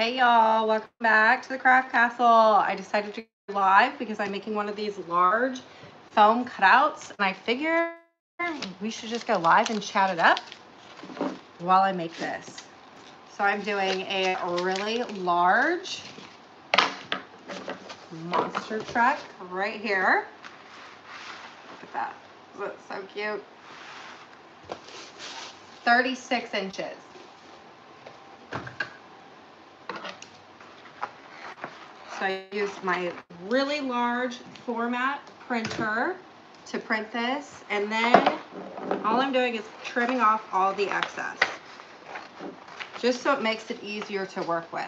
Hey y'all, welcome back to the Craft Castle. I decided to go live because I'm making one of these large foam cutouts and I figure we should just go live and chat it up while I make this. So I'm doing a really large monster truck right here. Look at that. That's so cute. 36 inches. So I used my really large format printer to print this. And then all I'm doing is trimming off all the excess. Just so it makes it easier to work with.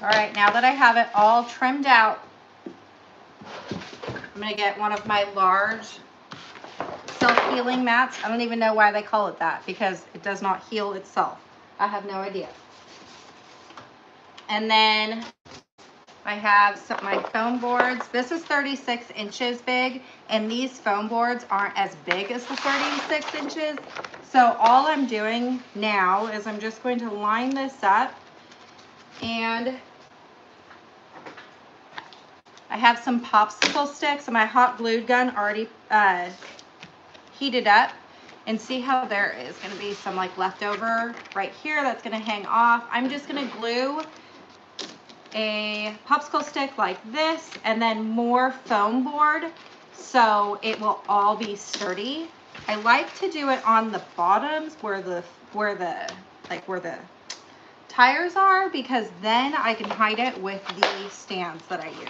All right, now that I have it all trimmed out, I'm gonna get one of my large self-healing mats. I don't even know why they call it that because it does not heal itself. I have no idea. And then I have some, my foam boards. This is 36 inches big and these foam boards aren't as big as the 36 inches. So all I'm doing now is I'm just going to line this up and I have some popsicle sticks and my hot glue gun already uh, heated up. And see how there is going to be some like leftover right here that's going to hang off. I'm just going to glue a popsicle stick like this and then more foam board so it will all be sturdy. I like to do it on the bottoms where the where the like where the tires are because then I can hide it with the stands that I use.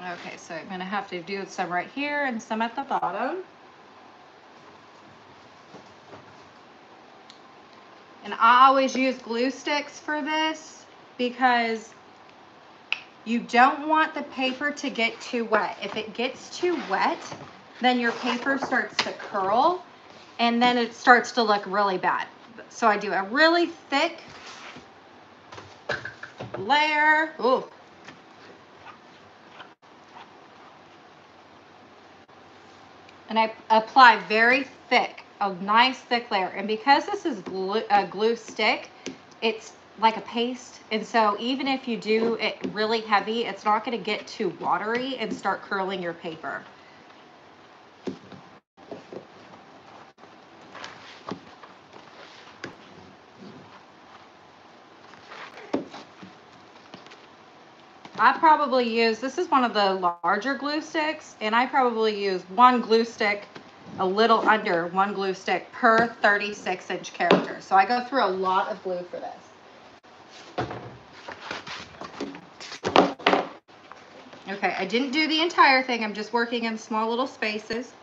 Okay, so I'm gonna have to do some right here and some at the bottom. And I always use glue sticks for this because you don't want the paper to get too wet. If it gets too wet, then your paper starts to curl and then it starts to look really bad. So I do a really thick layer. Ooh, and I apply very thick, a nice thick layer. And because this is glue, a glue stick, it's like a paste. And so even if you do it really heavy, it's not gonna get too watery and start curling your paper. I probably use, this is one of the larger glue sticks, and I probably use one glue stick, a little under one glue stick per 36 inch character. So I go through a lot of glue for this. Okay, I didn't do the entire thing. I'm just working in small little spaces.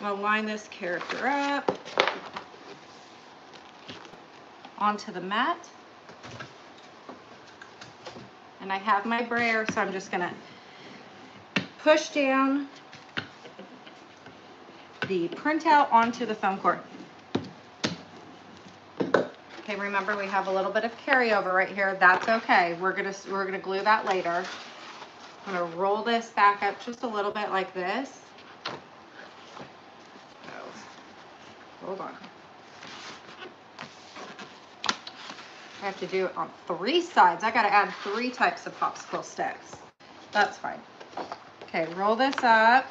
I'm gonna line this character up onto the mat. And I have my brayer, so I'm just gonna push down the printout onto the foam core. Okay, remember we have a little bit of carryover right here. That's okay. We're gonna we're gonna glue that later. I'm gonna roll this back up just a little bit like this. Oh, hold on. I have to do it on three sides. I got to add three types of popsicle sticks. That's fine. Okay, roll this up.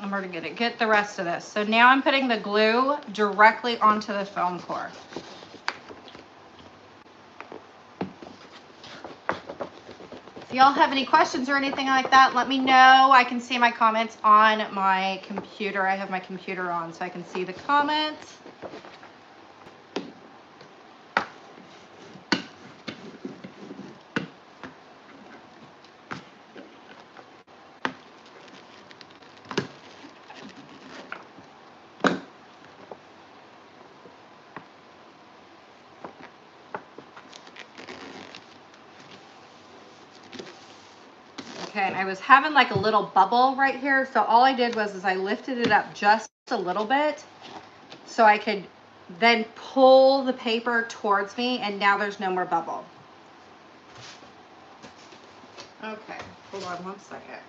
I'm gonna get the rest of this. So now I'm putting the glue directly onto the foam core. If y'all have any questions or anything like that, let me know. I can see my comments on my computer. I have my computer on so I can see the comments. Okay, and I was having like a little bubble right here. So all I did was is I lifted it up just a little bit so I could then pull the paper towards me and now there's no more bubble. Okay, hold on one second.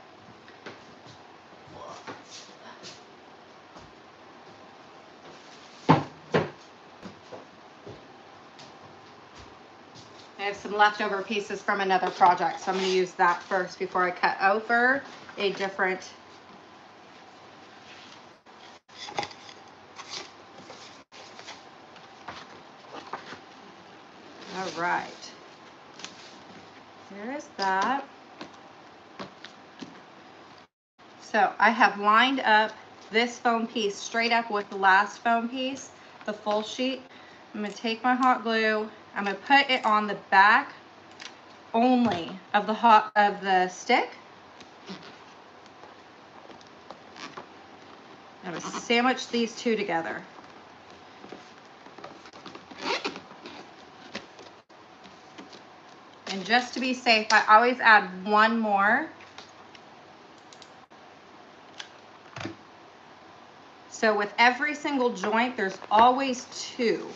I have some leftover pieces from another project, so I'm going to use that first before I cut over a different All right. There's that. So I have lined up this foam piece straight up with the last foam piece, the full sheet. I'm going to take my hot glue I'm gonna put it on the back only of the hot of the stick. I'm gonna sandwich these two together. And just to be safe, I always add one more. So with every single joint, there's always two.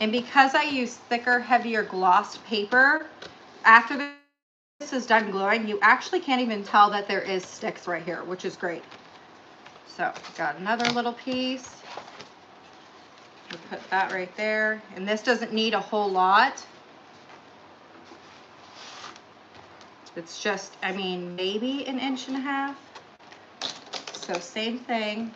And because I use thicker, heavier glossed paper, after this is done gluing, you actually can't even tell that there is sticks right here, which is great. So got another little piece. We'll put that right there. And this doesn't need a whole lot. It's just, I mean, maybe an inch and a half. So same thing.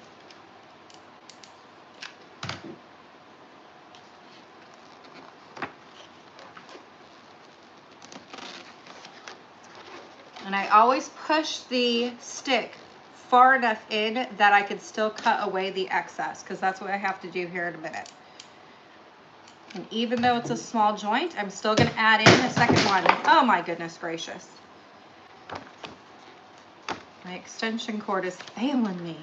And I always push the stick far enough in that I can still cut away the excess because that's what I have to do here in a minute. And even though it's a small joint, I'm still going to add in the second one. Oh my goodness gracious. My extension cord is failing me.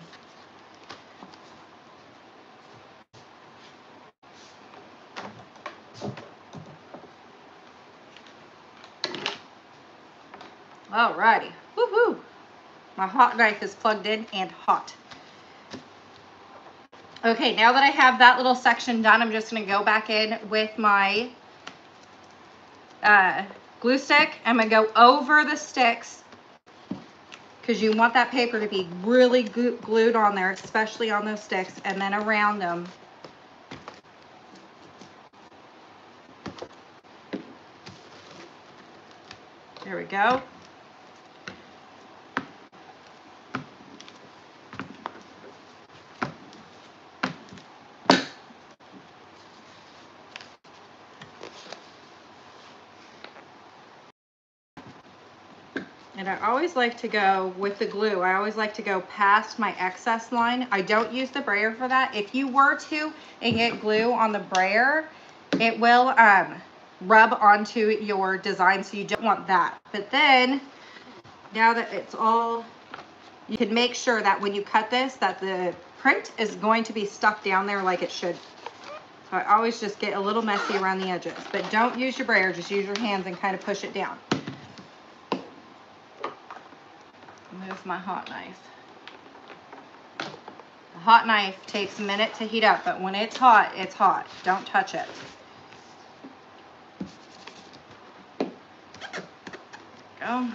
Alrighty. Woohoo! My hot knife is plugged in and hot. Okay, now that I have that little section done, I'm just going to go back in with my uh, glue stick. I'm to go over the sticks because you want that paper to be really glued on there, especially on those sticks, and then around them. There we go. And I always like to go with the glue, I always like to go past my excess line. I don't use the brayer for that. If you were to and get glue on the brayer, it will um, rub onto your design, so you don't want that. But then, now that it's all, you can make sure that when you cut this, that the print is going to be stuck down there like it should. So I always just get a little messy around the edges. But don't use your brayer, just use your hands and kind of push it down. Move my hot knife. The hot knife takes a minute to heat up, but when it's hot, it's hot. Don't touch it. Go.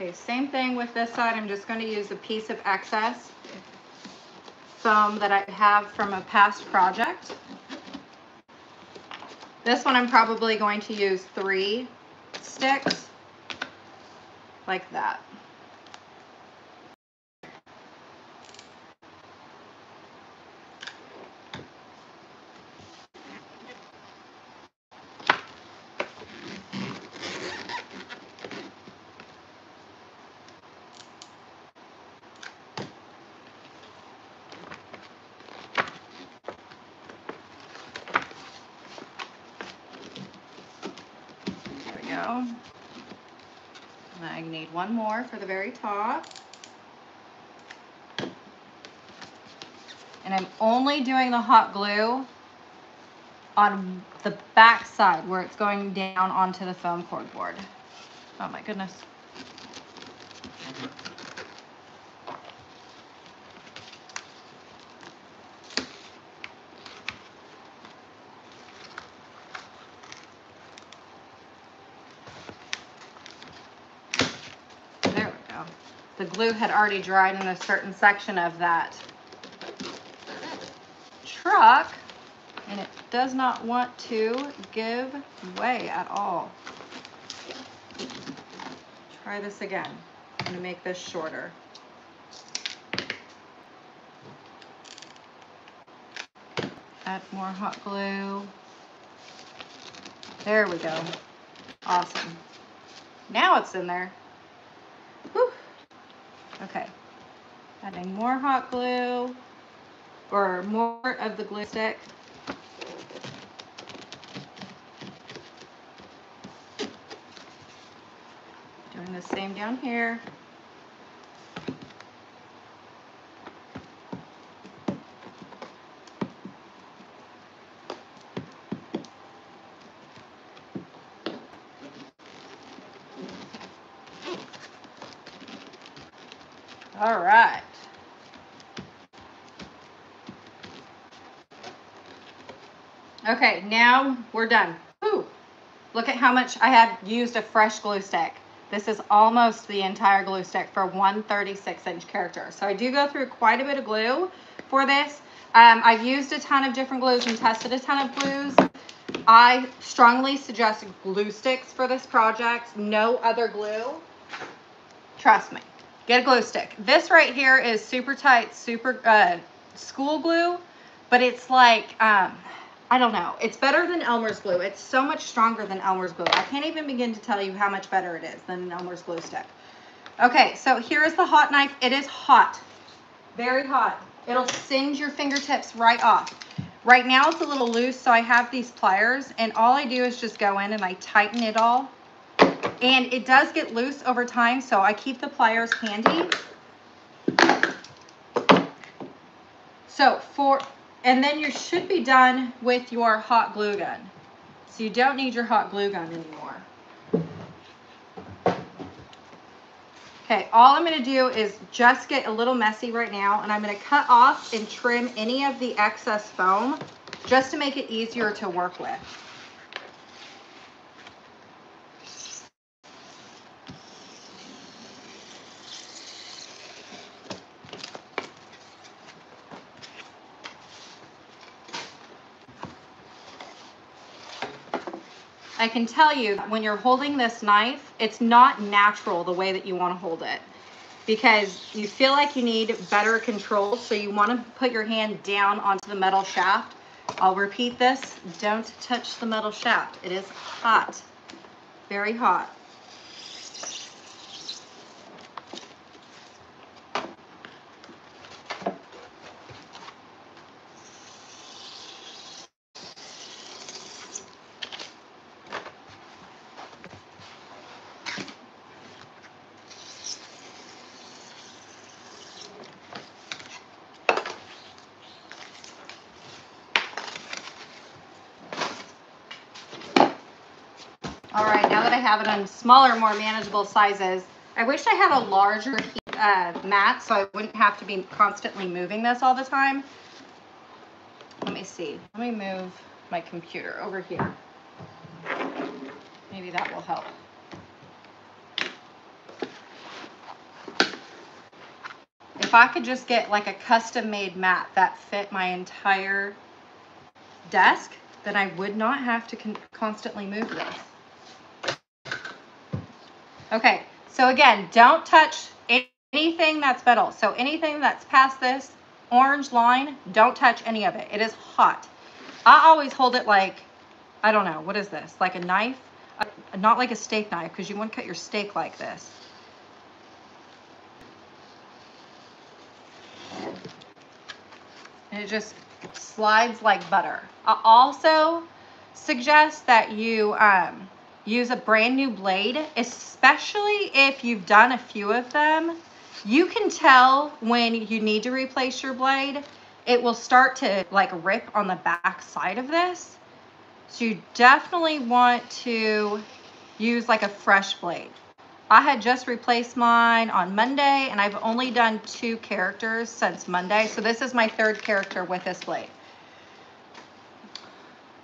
Okay, same thing with this side. I'm just going to use a piece of excess foam that I have from a past project. This one I'm probably going to use three sticks like that. One more for the very top. And I'm only doing the hot glue on the back side where it's going down onto the foam core board. Oh my goodness. There we go. The glue had already dried in a certain section of that truck and it does not want to give way at all. Try this again. I'm gonna make this shorter. Add more hot glue. There we go. Awesome. Now it's in there. Okay. Adding more hot glue or more of the glue stick. Doing the same down here. All right. Okay, now we're done. Whew. Look at how much I had used a fresh glue stick. This is almost the entire glue stick for one 36 inch character. So I do go through quite a bit of glue for this. Um, I've used a ton of different glues and tested a ton of glues. I strongly suggest glue sticks for this project. No other glue. Trust me. Get a glue stick. This right here is super tight, super uh, school glue, but it's like, um, I don't know. It's better than Elmer's glue. It's so much stronger than Elmer's glue. I can't even begin to tell you how much better it is than an Elmer's glue stick. Okay, so here is the hot knife. It is hot, very hot. It'll singe your fingertips right off. Right now it's a little loose, so I have these pliers, and all I do is just go in and I tighten it all. And it does get loose over time, so I keep the pliers handy. So for, and then you should be done with your hot glue gun. So you don't need your hot glue gun anymore. Okay, all I'm gonna do is just get a little messy right now and I'm gonna cut off and trim any of the excess foam just to make it easier to work with. I can tell you when you're holding this knife, it's not natural the way that you want to hold it because you feel like you need better control. So you want to put your hand down onto the metal shaft. I'll repeat this. Don't touch the metal shaft. It is hot, very hot. Have it on smaller, more manageable sizes, I wish I had a larger uh, mat so I wouldn't have to be constantly moving this all the time. Let me see. Let me move my computer over here. Maybe that will help. If I could just get like a custom made mat that fit my entire desk, then I would not have to con constantly move this. Okay, So again, don't touch anything that's metal. So anything that's past this orange line, don't touch any of it. It is hot. I always hold it like, I don't know, what is this? Like a knife? Uh, not like a steak knife because you want to cut your steak like this. And it just slides like butter. I also suggest that you um, use a brand new blade, especially if you've done a few of them. You can tell when you need to replace your blade. It will start to like rip on the back side of this. So you definitely want to use like a fresh blade. I had just replaced mine on Monday and I've only done two characters since Monday. So this is my third character with this blade.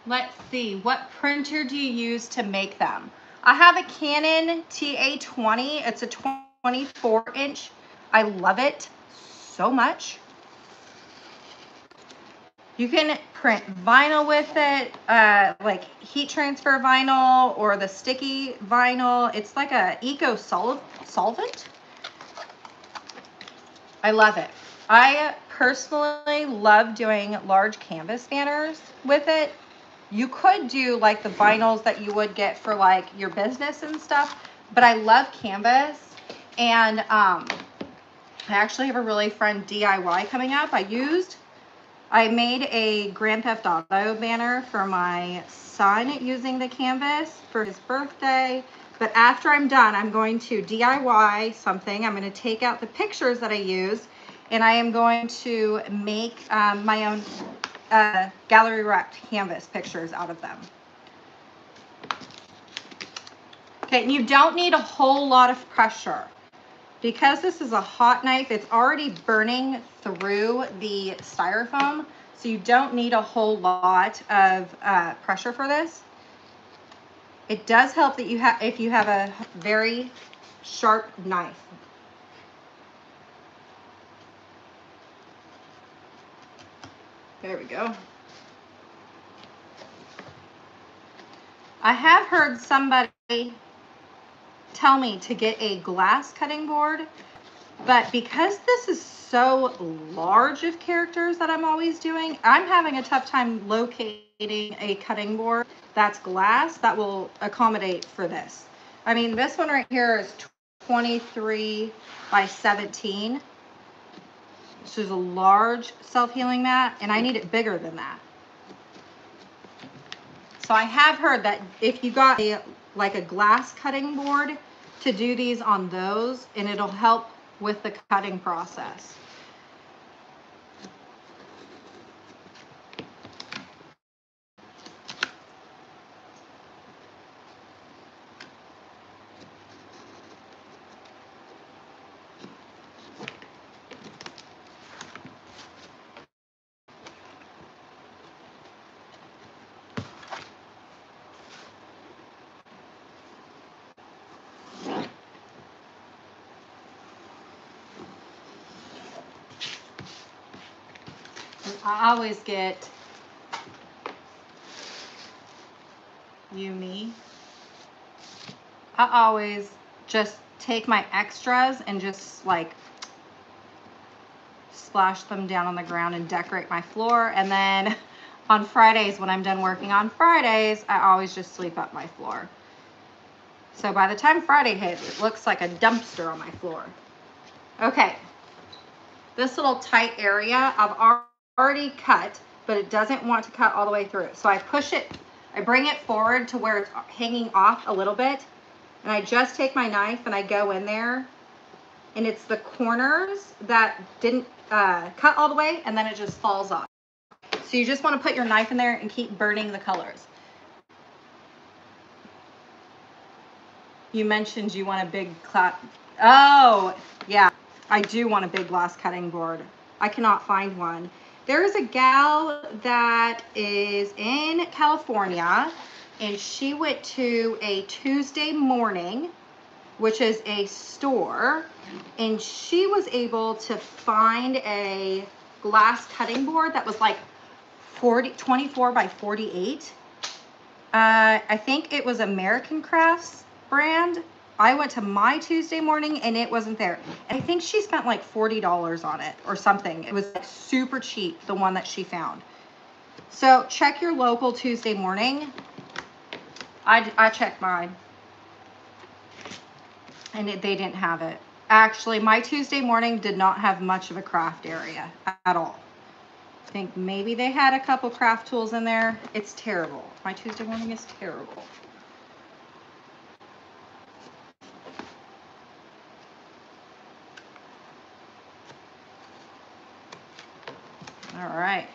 Let's see, what printer do you use to make them? I have a Canon TA20. It's a 24 inch. I love it so much. You can print vinyl with it, uh, like heat transfer vinyl or the sticky vinyl. It's like a eco sol solvent. I love it. I personally love doing large canvas banners with it. You could do like the vinyls that you would get for like your business and stuff, but I love canvas and um, I actually have a really fun DIY coming up. I used I made a Grand Theft Auto banner for my son using the canvas for his birthday. But after I'm done, I'm going to DIY something. I'm going to take out the pictures that I used and I am going to make um, my own uh, gallery wrapped canvas pictures out of them. Okay, and you don't need a whole lot of pressure. Because this is a hot knife, it's already burning through the styrofoam, so you don't need a whole lot of uh, pressure for this. It does help that you have if you have a very sharp knife. There we go. I have heard somebody tell me to get a glass cutting board, but because this is so large of characters that I'm always doing, I'm having a tough time locating a cutting board that's glass that will accommodate for this. I mean, this one right here is 23 by 17. This is a large self-healing mat, and I need it bigger than that. So I have heard that if you got a like a glass cutting board to do these on those and it'll help with the cutting process. I always get you me. I always just take my extras and just like splash them down on the ground and decorate my floor. And then on Fridays, when I'm done working on Fridays, I always just sweep up my floor. So by the time Friday hits, it looks like a dumpster on my floor. Okay, this little tight area, I've already cut, but it doesn't want to cut all the way through. So I push it, I bring it forward to where it's hanging off a little bit, and I just take my knife and I go in there, and it's the corners that didn't uh, cut all the way, and then it just falls off. So you just want to put your knife in there and keep burning the colors. You mentioned you want a big clap. Oh, yeah. I do want a big glass cutting board. I cannot find one. There is a gal that is in California and she went to a Tuesday morning, which is a store, and she was able to find a glass cutting board that was like 40, 24 by 48. Uh, I think it was American Crafts brand. I went to my Tuesday morning and it wasn't there. And I think she spent like $40 on it or something. It was like super cheap, the one that she found. So check your local Tuesday morning. I, I checked mine and it, they didn't have it. Actually, my Tuesday morning did not have much of a craft area at all. I think maybe they had a couple craft tools in there. It's terrible. My Tuesday morning is terrible. All right.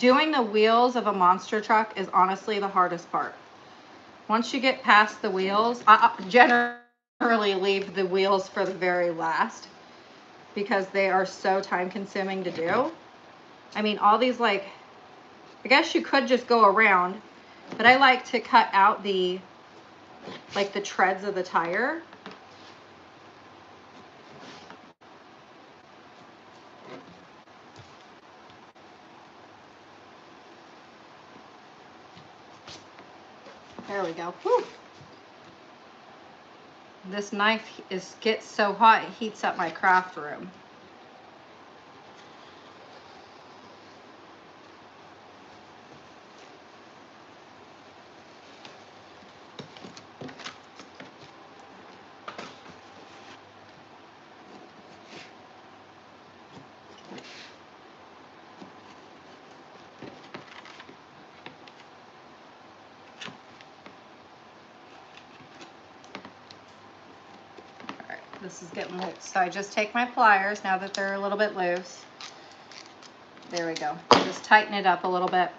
Doing the wheels of a monster truck is honestly the hardest part. Once you get past the wheels, I generally leave the wheels for the very last because they are so time consuming to do. I mean, all these like, I guess you could just go around, but I like to cut out the, like the treads of the tire There we go. This knife is gets so hot, it heats up my craft room. Is getting loose. So I just take my pliers now that they're a little bit loose. There we go. Just tighten it up a little bit.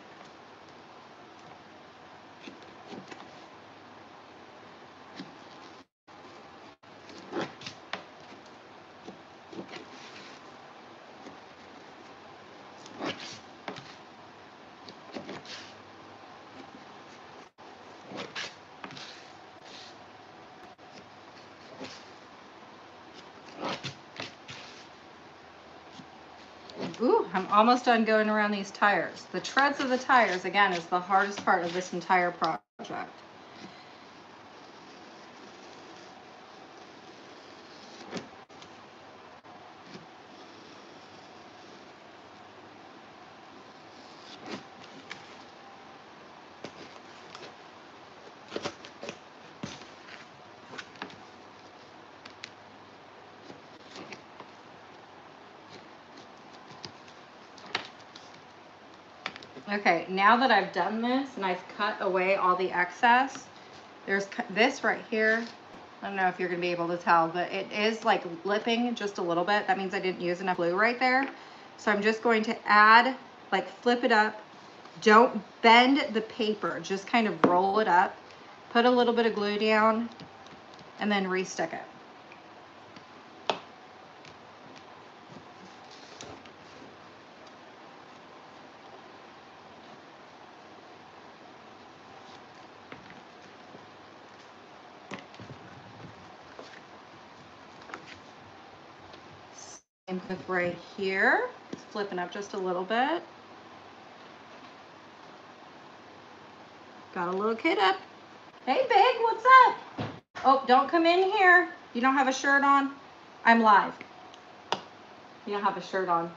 Ooh, I'm almost done going around these tires. The treads of the tires, again, is the hardest part of this entire project. Okay, now that I've done this and I've cut away all the excess, there's this right here. I don't know if you're gonna be able to tell, but it is like lipping just a little bit. That means I didn't use enough glue right there. So I'm just going to add, like flip it up. Don't bend the paper, just kind of roll it up. Put a little bit of glue down and then restick it. Same with right here. It's flipping up just a little bit. Got a little kid up. Hey, big, what's up? Oh, don't come in here. You don't have a shirt on? I'm live. You don't have a shirt on.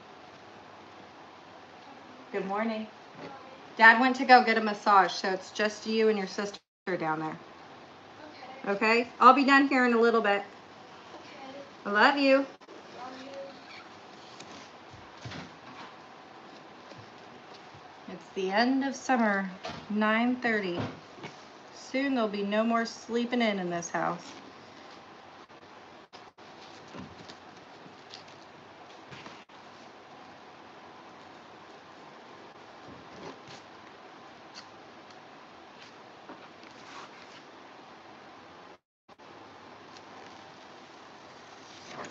Good morning. Dad went to go get a massage, so it's just you and your sister down there. Okay. Okay? I'll be done here in a little bit. Okay. I love you. Love you. The end of summer, 9:30. Soon there'll be no more sleeping in in this house.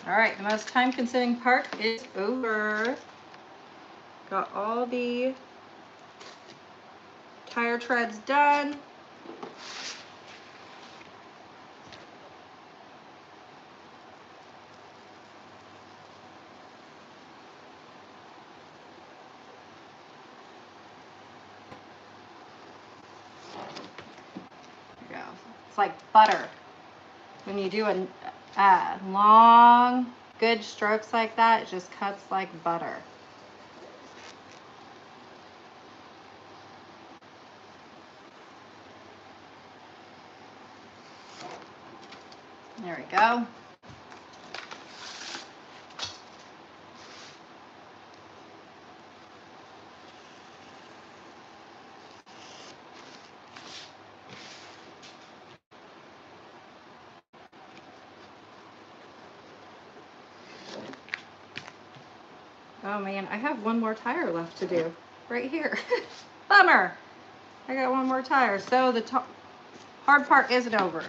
All right, the most time consuming part is over. Got all the tire treads done. It's like butter. When you do a uh, long, good strokes like that, it just cuts like butter. There we go. Oh man, I have one more tire left to do right here. Bummer. I got one more tire. So the hard part isn't over.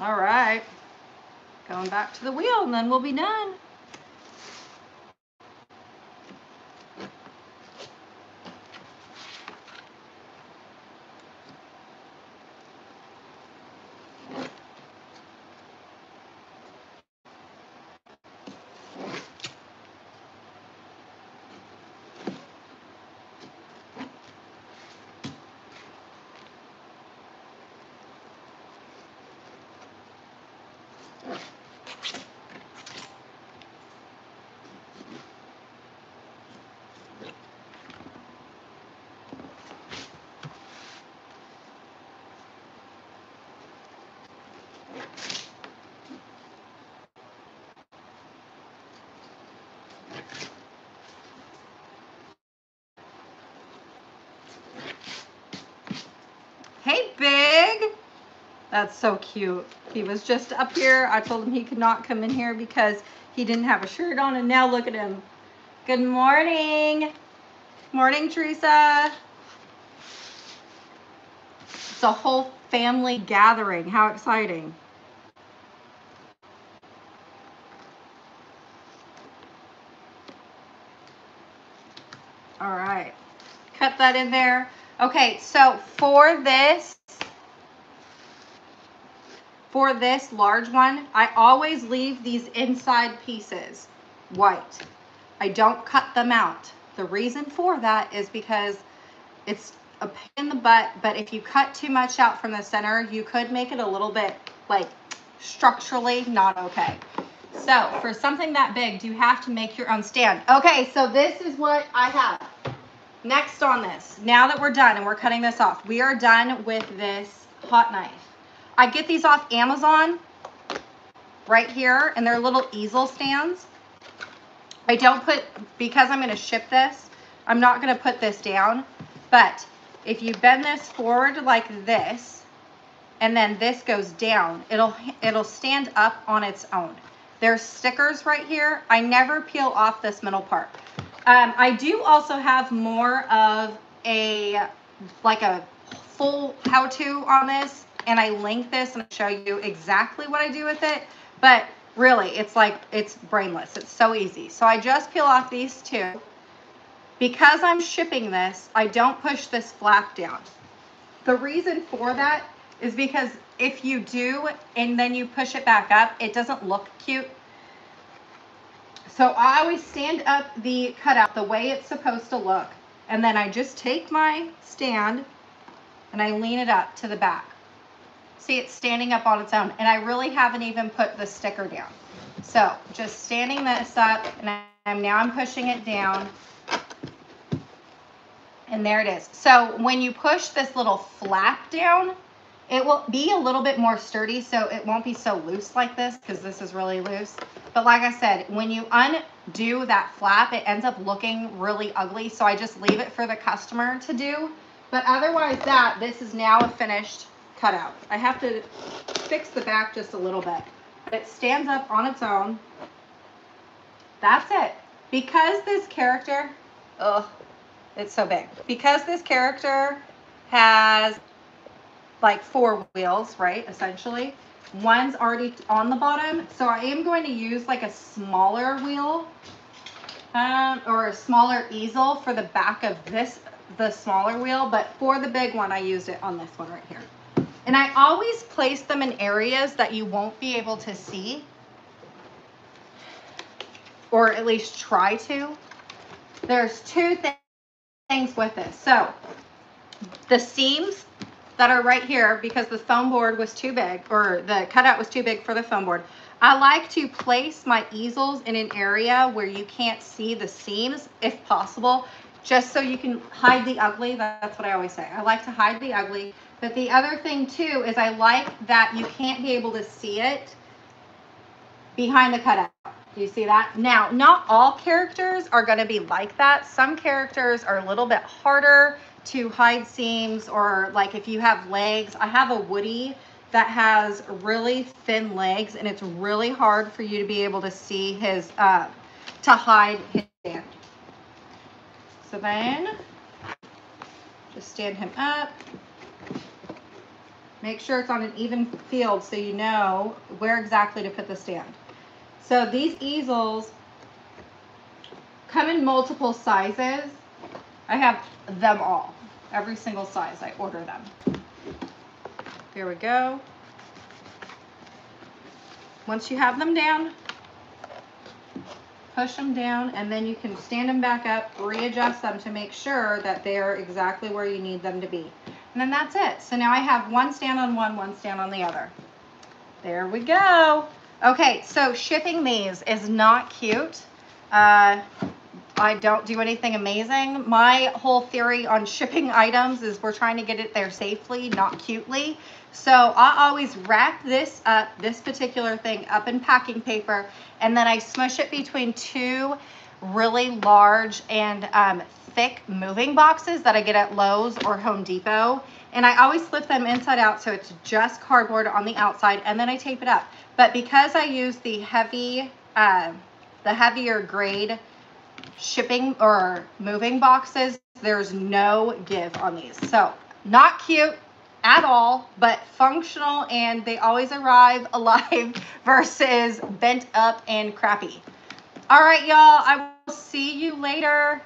All right. Going back to the wheel and then we'll be done. Hey, Big. That's so cute. He was just up here. I told him he could not come in here because he didn't have a shirt on, and now look at him. Good morning. Morning, Teresa. It's a whole family gathering. How exciting. All right. Cut that in there. Okay, so for this, for this large one, I always leave these inside pieces white. I don't cut them out. The reason for that is because it's a pain in the butt, but if you cut too much out from the center, you could make it a little bit like structurally not okay. So for something that big, do you have to make your own stand. Okay, so this is what I have. Next on this, now that we're done and we're cutting this off, we are done with this hot knife. I get these off Amazon right here and they're little easel stands. I don't put, because I'm gonna ship this, I'm not gonna put this down, but if you bend this forward like this, and then this goes down, it'll, it'll stand up on its own. There's stickers right here. I never peel off this middle part. Um, I do also have more of a, like a full how-to on this, and I link this and show you exactly what I do with it. But really, it's like, it's brainless. It's so easy. So I just peel off these two. Because I'm shipping this, I don't push this flap down. The reason for that is because if you do and then you push it back up, it doesn't look cute. So I always stand up the cutout the way it's supposed to look. And then I just take my stand and I lean it up to the back. See, it's standing up on its own. And I really haven't even put the sticker down. So just standing this up and I'm now I'm pushing it down. And there it is. So when you push this little flap down, it will be a little bit more sturdy, so it won't be so loose like this because this is really loose. But like I said, when you undo that flap, it ends up looking really ugly. So I just leave it for the customer to do. But otherwise that, this is now a finished cutout. I have to fix the back just a little bit. It stands up on its own. That's it. Because this character, ugh, it's so big. Because this character has like four wheels, right, essentially. One's already on the bottom, so I am going to use like a smaller wheel um, or a smaller easel for the back of this, the smaller wheel, but for the big one, I used it on this one right here. And I always place them in areas that you won't be able to see, or at least try to. There's two thi- things with this. So the seams that are right here, because the foam board was too big, or the cutout was too big for the foam board, I like to place my easels in an area where you can't see the seams, if possible, just so you can hide the ugly. That's what I always say. I like to hide the ugly. But the other thing too is I like that you can't be able to see it behind the cutout. Do you see that? Now, not all characters are going to be like that. Some characters are a little bit harder to hide seams or like if you have legs. I have a Woody that has really thin legs and it's really hard for you to be able to see his, uh, to hide. So then, just stand him up. Make sure it's on an even field so you know where exactly to put the stand. So these easels come in multiple sizes. I have them all, every single size. I order them. Here we go. Once you have them down, push them down and then you can stand them back up, readjust them to make sure that they're exactly where you need them to be. And then that's it. So now I have one stand on one, one stand on the other. There we go. Okay, so shipping these is not cute. Uh, I don't do anything amazing. My whole theory on shipping items is we're trying to get it there safely, not cutely. So I always wrap this up, this particular thing up in packing paper, and then I smush it between two really large and um, thick moving boxes that I get at Lowe's or Home Depot. And I always flip them inside out so it's just cardboard on the outside and then I tape it up. But because I use the heavy, uh, the heavier grade shipping or moving boxes, there's no give on these. So not cute at all, but functional and they always arrive alive versus bent up and crappy. All right, y'all, I will see you later.